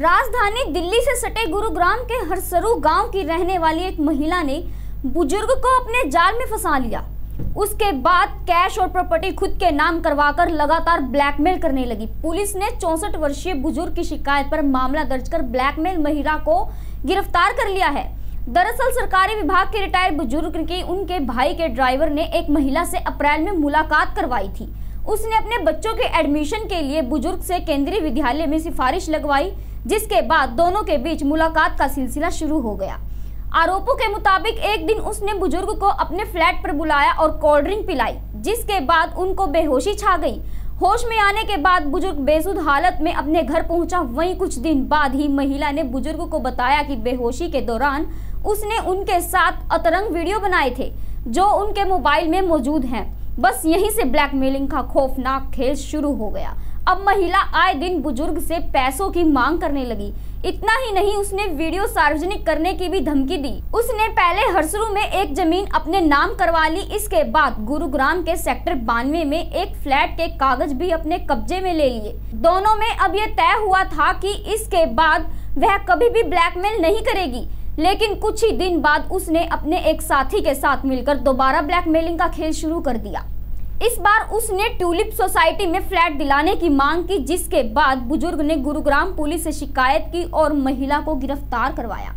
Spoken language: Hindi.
राजधानी दिल्ली से सटे गुरुग्राम के हरसरू गाँव की रहने वाली एक महिला ने बुज़ुर्ग को अपने जाल में फंसा लिया। उसके बाद कैश और प्रॉपर्टी खुद के नाम करवाकर लगातार ब्लैकमेल करने लगी। पुलिस ने चौसठ वर्षीय बुज़ुर्ग की शिकायत पर मामला दर्ज कर ब्लैकमेल महिला को गिरफ़्तार कर लिया है। दरअसल सरकारी विभाग के रिटायर्ड बुज़ुर्ग की उनके भाई के ड्राइवर ने एक महिला से अप्रैल में मुलाकात करवाई थी। उसने अपने बच्चों के एडमिशन के लिए बुज़ुर्ग से केंद्रीय विद्यालय में सिफारिश लगवाई। जिसके बाद दोनों के बीच मुलाकात का सिलसिला शुरू हो गया। आरोपों के मुताबिक एक दिन उसने बुज़ुर्ग को अपने फ्लैट पर बुलाया और कोल्ड ड्रिंक पिलाई, जिसके बाद उनको बेहोशी छा गई। होश में आने के बाद बुज़ुर्ग बेसुध हालत में अपने घर पहुँचा। वहीं कुछ दिन बाद ही महिला ने बुज़ुर्ग को बताया कि बेहोशी के दौरान उसने उनके साथ अतरंग वीडियो बनाए थे, जो उनके मोबाइल में मौजूद हैं। बस यहीं से ब्लैकमेलिंग का खौफनाक खेल शुरू हो गया। अब महिला आए दिन बुज़ुर्ग से पैसों की मांग करने लगी। इतना ही नहीं, उसने वीडियो सार्वजनिक करने की भी धमकी दी। उसने पहले हरसरू में एक ज़मीन अपने नाम करवा ली, इसके बाद गुरुग्राम के सेक्टर बानवे में एक फ्लैट के कागज़ भी अपने कब्जे में ले लिए। दोनों में अब यह तय हुआ था कि इसके बाद वह कभी भी ब्लैकमेल नहीं करेगी। लेकिन कुछ ही दिन बाद उसने अपने एक साथी के साथ मिलकर दोबारा ब्लैकमेलिंग का खेल शुरू कर दिया। इस बार उसने ट्यूलिप सोसाइटी में फ्लैट दिलाने की मांग की, जिसके बाद बुज़ुर्ग ने गुरुग्राम पुलिस से शिकायत की और महिला को गिरफ़्तार करवाया।